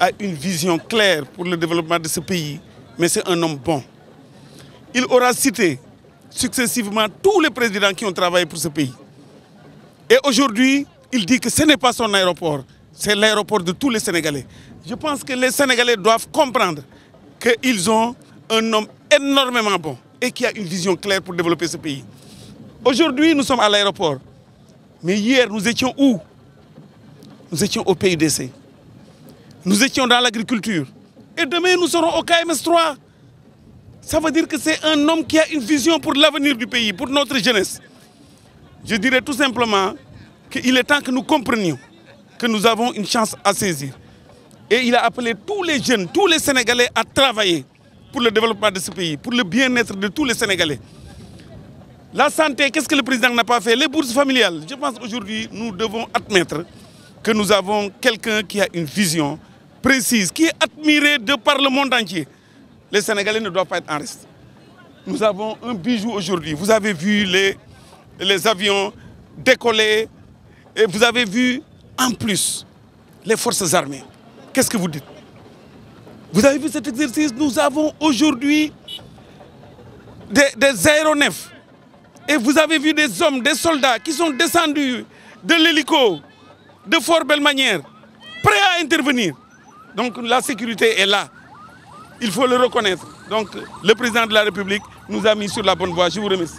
a une vision claire pour le développement de ce pays, mais c'est un homme bon. Il aura cité successivement tous les présidents qui ont travaillé pour ce pays. Et aujourd'hui, il dit que ce n'est pas son aéroport, c'est l'aéroport de tous les Sénégalais. Je pense que les Sénégalais doivent comprendre qu'ils ont un homme énormément bon et qui a une vision claire pour développer ce pays. Aujourd'hui, nous sommes à l'aéroport. Mais hier, nous étions où? Nous étions au PIDC. Nous étions dans l'agriculture. Et demain, nous serons au KMS 3. Ça veut dire que c'est un homme qui a une vision pour l'avenir du pays, pour notre jeunesse. Je dirais tout simplement qu'il est temps que nous comprenions que nous avons une chance à saisir. Et il a appelé tous les jeunes, tous les Sénégalais à travailler pour le développement de ce pays, pour le bien-être de tous les Sénégalais. La santé, qu'est-ce que le président n'a pas fait? Les bourses familiales. Je pense qu'aujourd'hui, nous devons admettre que nous avons quelqu'un qui a une vision précise, qui est admiré de par le monde entier. Les Sénégalais ne doivent pas être en reste. Nous avons un bijou aujourd'hui. Vous avez vu les, les avions décoller et vous avez vu en plus les forces armées. Qu'est-ce que vous dites? Vous avez vu cet exercice? Nous avons aujourd'hui des, des aéronefs et vous avez vu des hommes, des soldats qui sont descendus de l'hélico, de fort belle manière, prêts à intervenir. Donc la sécurité est là. Il faut le reconnaître. Donc le président de la République nous a mis sur la bonne voie. Je vous remercie.